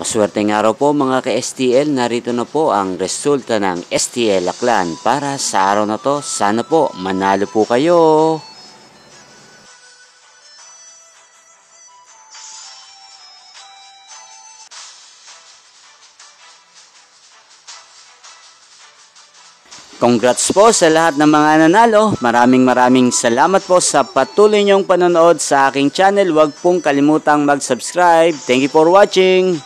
Maswerteng araw po mga ka-STL, narito na po ang resulta ng STL Aklan. Para sa araw na to, sana po manalo po kayo. Congrats po sa lahat ng mga nanalo. Maraming maraming salamat po sa patuloy niyong panonood sa aking channel. Huwag pong kalimutang mag-subscribe. Thank you for watching.